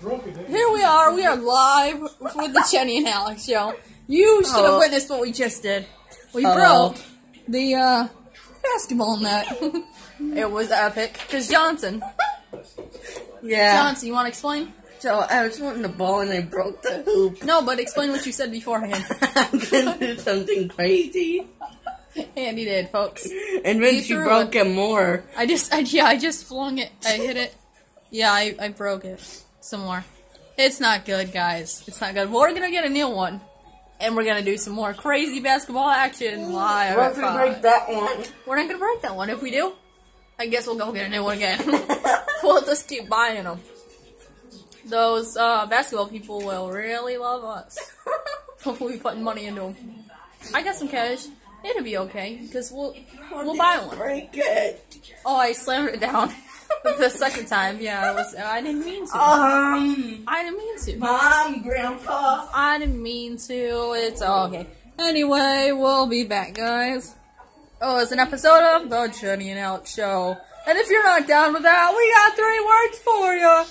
Here we are. We are live with the Jenny and Alex show. You should have Oh. witnessed what we just did. We Uh-oh. broke the uh, basketball net. it was epic. Cause Johnson, Yeah. Johnson, you want to explain? So I was wanting the ball and I broke the hoop. No, but explain what you said beforehand. I'm gonna do something crazy. and he did, folks. And then You she threw broke it. it more. I just, I, yeah, I just flung it. I hit it. Yeah, I, I broke it some more. It's not good, guys. It's not good. We're gonna get a new one, and we're gonna do some more crazy basketball action live. We're not gonna break that one? We're not gonna break that one. If we do, I guess we'll go get a new one again. we'll just keep buying them. Those uh, basketball people will really love us. we'll be putting money into them. I got some cash. It'll be okay because we'll we'll buy one. Break it. Oh, I slammed it down the second time. Yeah, it was. I didn't mean to. Um, I didn't mean to. mom, grandpa. I didn't mean to. It's all okay. Anyway, we'll be back, guys. Oh, it's an episode of the Jenny and Alex Show. And if you're not down with that, we got three words for you. Eat it, yeah.